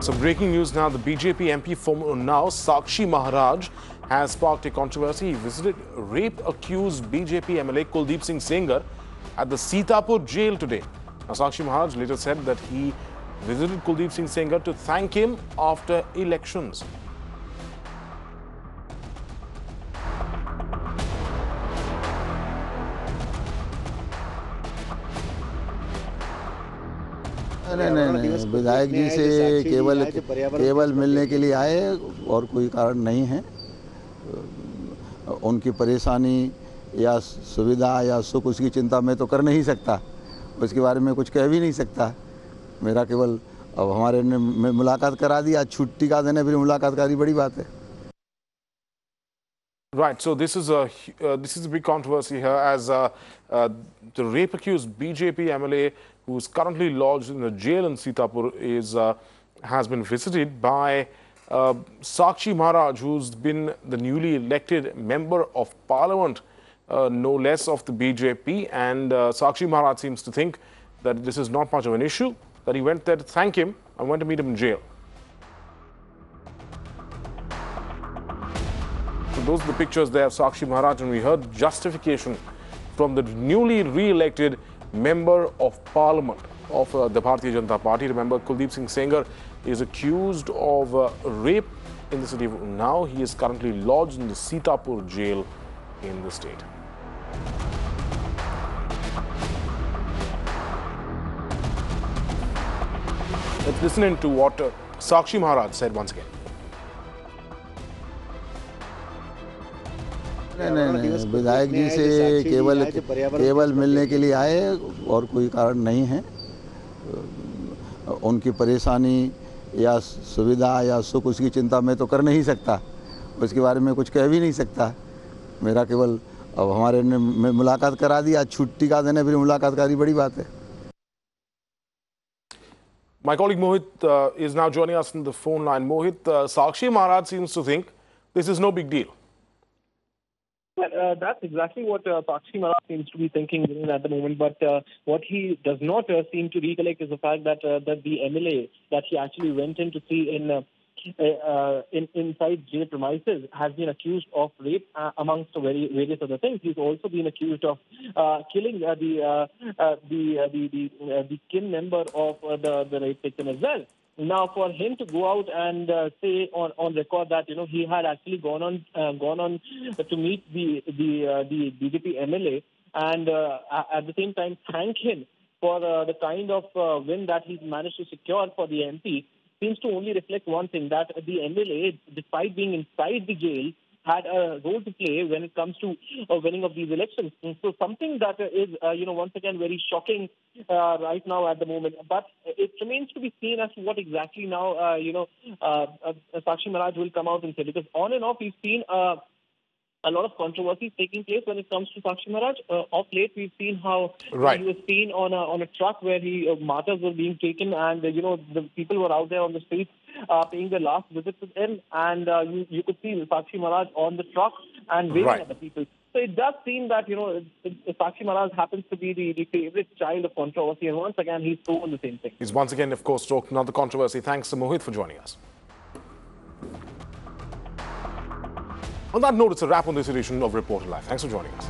Some breaking news now. The BJP MP from Unnao, Sakshi Maharaj, has sparked a controversy. He visited rape-accused BJP MLA Kuldeep Singh Sengar at the Sitapur jail today. Now, Sakshi Maharaj later said that he visited Kuldeep Singh Sengar to thank him after elections. नहीं नहीं नहीं विधायक जी से केवल केवल मिलने के लिए आए। और कोई कारण नहीं है। उनकी परेशानी या सुविधा या सुख उसकी चिंता मैं तो कर नहीं सकता। उसके बारे में कुछ कह भी नहीं सकता। मेरा केवल अब हमारे ने मुलाकात करा दी आज छुट्टी का देने है फिर मुलाकात करी बड़ी बात है। Right, so this is a uh, this is a big controversy here as uh, uh, the rape accused BJP MLA who is currently lodged in the jail in Sitapur is has been visited by Sakshi Maharaj, who's been the newly elected member of parliament, no less of the BJP, and Sakshi Maharaj seems to think that this is not much of an issue. That he went there to thank him and went to meet him in jail. So those are the pictures there of Sakshi Maharaj, and we heard justification from the newly re-elected member of parliament of uh, the Bharatiya Janata Party. Remember, Kuldeep Singh Sengar is accused of uh, rape in the city of Unnao. He is currently lodged in the Sitapur jail in the state. Let's listen in to what uh, Sakshi Maharaj said once again. नहीं नहीं नहीं विधायक जी से केवल केवल मिलने के लिए आए और कोई कारण नहीं है उनकी परेशानी या सुविधा या सुख उसकी चिंता मैं तो कर नहीं सकता उसके बारे में कुछ कह भी नहीं सकता मेरा केवल अब हमारे ने मुलाकात करा दी आज छुट्टी का देने है फिर मुलाकात करी बड़ी बात है My colleague Mohit uh, is now joining us on the phone line. Mohit, uh, Sakshi Maharaj seems to think this is no big deal. Well, uh, that's exactly what uh, Sakshi Maharaj seems to be thinking at the moment. But uh, what he does not uh, seem to recollect is the fact that uh, that the MLA that he actually went in to see in uh, uh, in, inside jail premises has been accused of rape, uh, amongst very, various other things. He's also been accused of uh, killing uh, the, uh, uh, the, uh, the the uh, the kin member of uh, the the rape victim as well. Now, for him to go out and uh, say on, on record that you know he had actually gone on uh, gone on to meet the the uh, the BJP MLA and uh, at the same time thank him for uh, the kind of uh, win that he's managed to secure for the MP seems to only reflect one thing that the MLA, despite being inside the jail, had a role to play when it comes to uh, winning of these elections. So something that is, uh, you know, once again very shocking uh, right now at the moment. But it remains to be seen as to what exactly now, you know, Sakshi Maharaj will come out and say. Because on and off, we've seen a lot of controversies taking place when it comes to Sakshi Maharaj. Uh, of late, we've seen how right. he was seen on a on a truck where he uh, martyrs were being taken, and uh, you know the people were out there on the streets uh, paying their last visit to him, and uh, you you could see Sakshi Maharaj on the truck and waving right. at the people. So it does seem that you know Sakshi Maharaj happens to be the, the favorite child of controversy, and once again he's proven the same thing. He's once again, of course, stoked another controversy. Thanks to Mohit for joining us. On that note, it's a wrap on this edition of Reporter Life. Thanks for joining us.